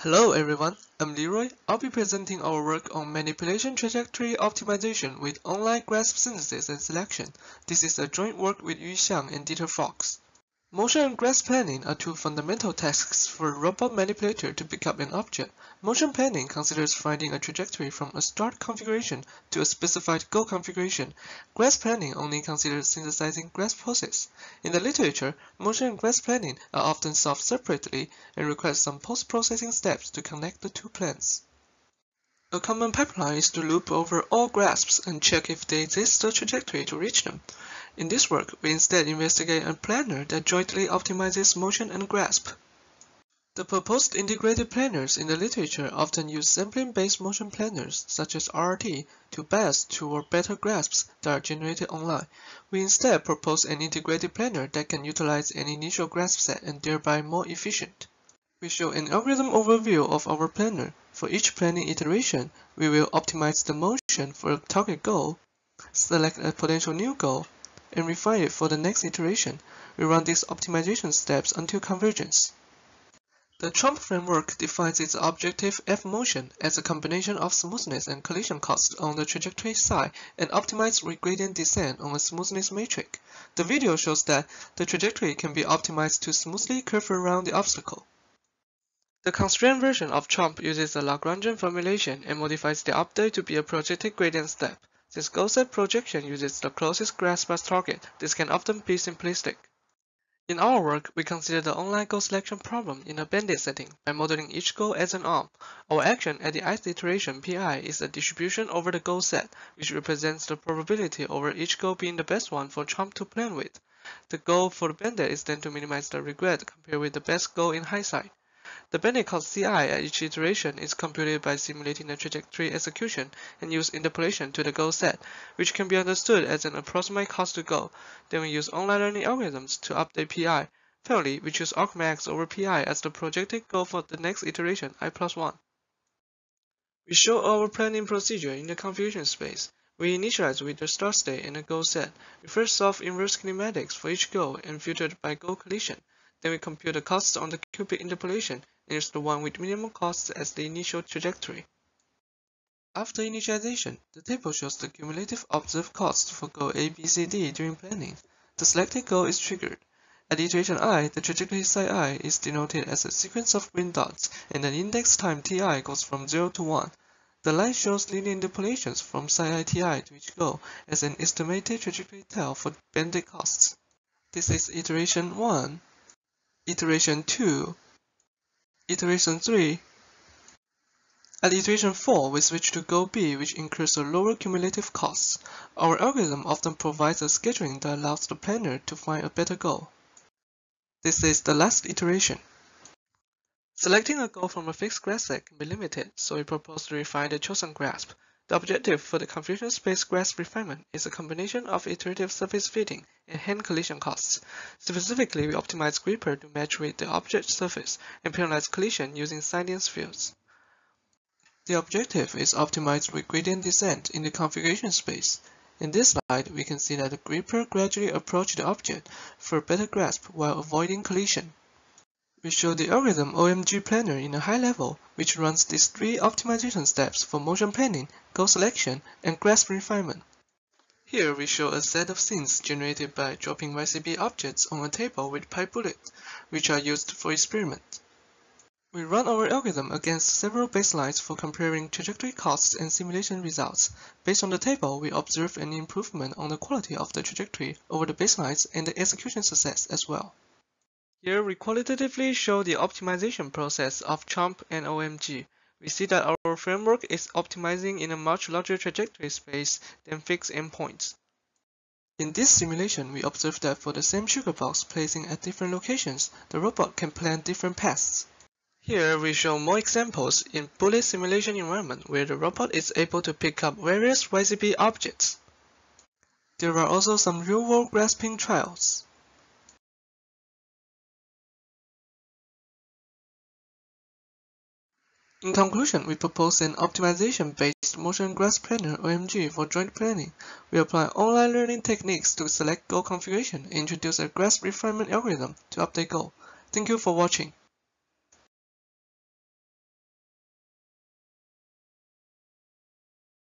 Hello everyone, I'm Lirui. I'll be presenting our work on manipulation trajectory optimization with online grasp synthesis and selection. This is a joint work with Yu Xiang and Dieter Fox. Motion and grasp planning are two fundamental tasks for a robot manipulator to pick up an object. Motion planning considers finding a trajectory from a start configuration to a specified goal configuration. Grasp planning only considers synthesizing grasp poses. In the literature, motion and grasp planning are often solved separately and require some post-processing steps to connect the two plans. A common pipeline is to loop over all grasps and check if there exists a trajectory to reach them. In this work, we instead investigate a planner that jointly optimizes motion and grasp. The proposed integrated planners in the literature often use sampling-based motion planners, such as RRT, to bias toward better grasps that are generated online. We instead propose an integrated planner that can utilize an initial grasp set and thereby more efficient. We show an algorithm overview of our planner. For each planning iteration, we will optimize the motion for a target goal, select a potential new goal, and refine it for the next iteration. We run these optimization steps until convergence. The CHOMP framework defines its objective F-motion as a combination of smoothness and collision cost on the trajectory side and optimized gradient descent on a smoothness matrix. The video shows that the trajectory can be optimized to smoothly curve around the obstacle. The constrained version of CHOMP uses a Lagrangian formulation and modifies the update to be a projected gradient step. Since goal set projection uses the closest grasp as target, this can often be simplistic. In our work, we consider the online goal selection problem in a bandit setting by modeling each goal as an arm. Our action at the ith iteration pi is a distribution over the goal set, which represents the probability over each goal being the best one for CHOMP to plan with. The goal for the bandit is then to minimize the regret compared with the best goal in hindsight. The bandit cost Ci at each iteration is computed by simulating the trajectory execution and use interpolation to the goal set, which can be understood as an approximate cost to goal. Then we use online learning algorithms to update Pi. Finally, we choose argmax over Pi as the projected goal for the next iteration, i plus 1. We show our planning procedure in the confusion space. We initialize with the start state and the goal set. We first solve inverse kinematics for each goal and filtered by goal collision. Then we compute the cost on the cubic interpolation and use the one with minimum costs as the initial trajectory. After initialization, the table shows the cumulative observed cost for goal A, B, C, D during planning. The selected goal is triggered. At iteration i, the trajectory psi i is denoted as a sequence of green dots, and the index time ti goes from 0 to 1. The line shows linear interpolations from psi i ti to each goal as an estimated trajectory tail for bandit costs. This is iteration 1, iteration 2, iteration 3. At iteration 4, we switch to goal B, which incurs a lower cumulative cost. Our algorithm often provides a scheduling that allows the planner to find a better goal. This is the last iteration. Selecting a goal from a fixed grasp set can be limited, so we propose to refine the chosen grasp. The objective for the configuration space grasp refinement is a combination of iterative surface fitting and hand collision costs. Specifically, we optimize gripper to match with the object surface and penalize collision using science fields. The objective is optimized with gradient descent in the configuration space. In this slide, we can see that the gripper gradually approaches the object for a better grasp while avoiding collision. We show the algorithm OMG Planner in a high level, which runs these three optimization steps for motion planning, goal selection, and grasp refinement. Here we show a set of scenes generated by dropping YCB objects on a table with PyBullet, which are used for experiment. We run our algorithm against several baselines for comparing trajectory costs and simulation results. Based on the table, we observe an improvement on the quality of the trajectory over the baselines and the execution success as well. Here we qualitatively show the optimization process of CHOMP and OMG. We see that our framework is optimizing in a much larger trajectory space than fixed endpoints. In this simulation, we observe that for the same sugar box placing at different locations, the robot can plan different paths. Here we show more examples in bullet simulation environment where the robot is able to pick up various YCB objects. There are also some real-world grasping trials. In conclusion, we propose an optimization-based motion grasp planner OMG for joint planning. We apply online learning techniques to select goal configuration and introduce a grasp refinement algorithm to update goal. Thank you for watching.